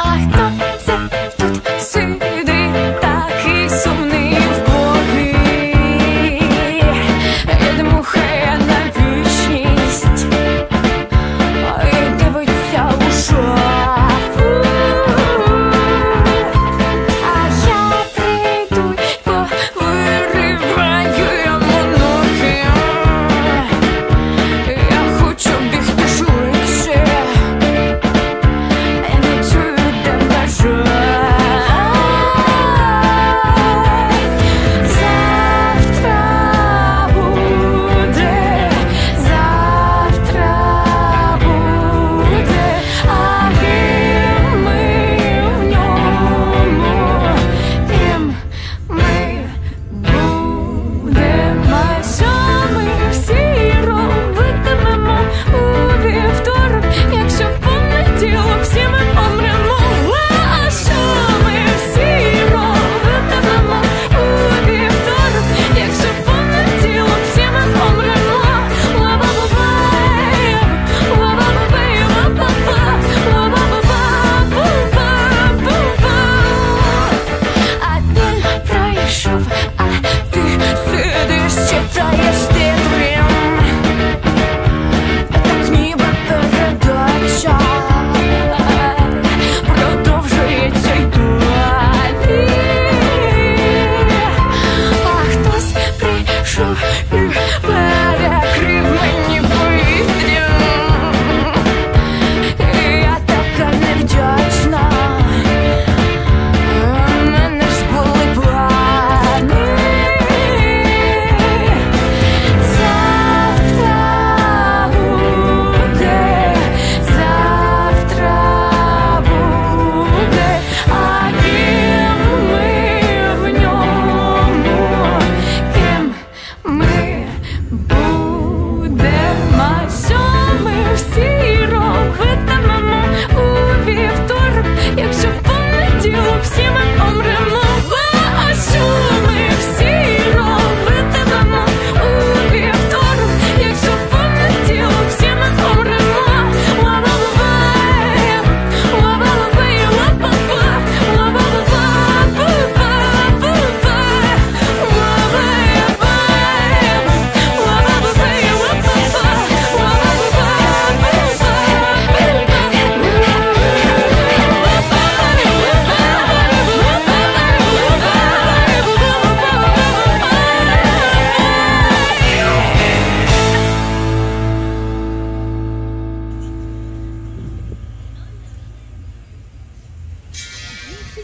I thought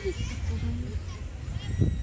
tive.